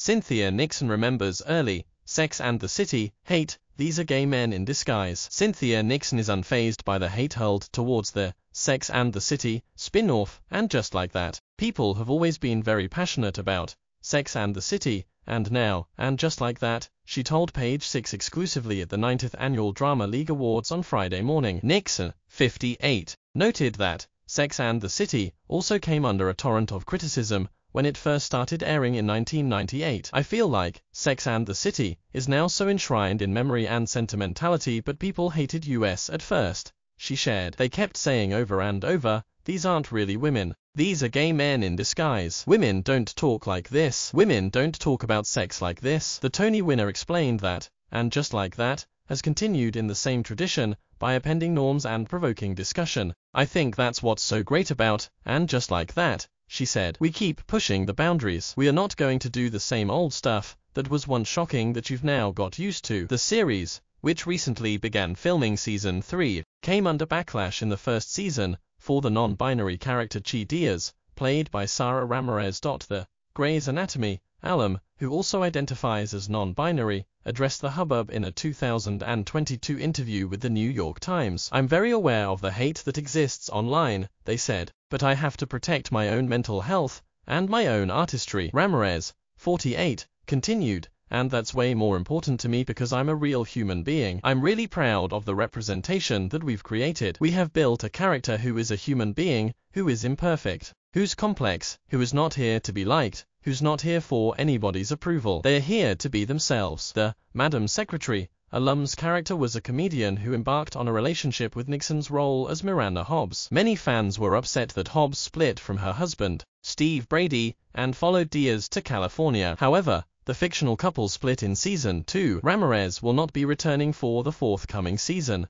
Cynthia Nixon remembers early, Sex and the City, hate, these are gay men in disguise. Cynthia Nixon is unfazed by the hate hurled towards the Sex and the City spin-off, and just like that, people have always been very passionate about Sex and the City, and now, and just like that, she told Page Six exclusively at the 90th Annual Drama League Awards on Friday morning. Nixon, 58, noted that Sex and the City also came under a torrent of criticism when it first started airing in 1998. I feel like Sex and the City is now so enshrined in memory and sentimentality, but people hated US at first. She shared. They kept saying over and over, these aren't really women. These are gay men in disguise. Women don't talk like this. Women don't talk about sex like this. The Tony winner explained that, and just like that, has continued in the same tradition by appending norms and provoking discussion. I think that's what's so great about, and just like that, she said. We keep pushing the boundaries. We are not going to do the same old stuff that was once shocking that you've now got used to. The series, which recently began filming season 3, came under backlash in the first season for the non-binary character Che Diaz, played by Sara Ramirez. The Grey's Anatomy alum, who also identifies as non-binary, addressed the hubbub in a 2022 interview with the New York Times. I'm very aware of the hate that exists online, they said, but I have to protect my own mental health and my own artistry. Ramirez, 48, continued, and that's way more important to me because I'm a real human being. I'm really proud of the representation that we've created. We have built a character who is a human being, who is imperfect, who's complex, who is not here to be liked, who's not here for anybody's approval. They are here to be themselves. The Madam Secretary alum's character was a comedian who embarked on a relationship with Nixon's role as Miranda Hobbes. Many fans were upset that Hobbes split from her husband, Steve Brady, and followed Diaz to California. However, the fictional couple split in season 2. Ramirez will not be returning for the forthcoming season.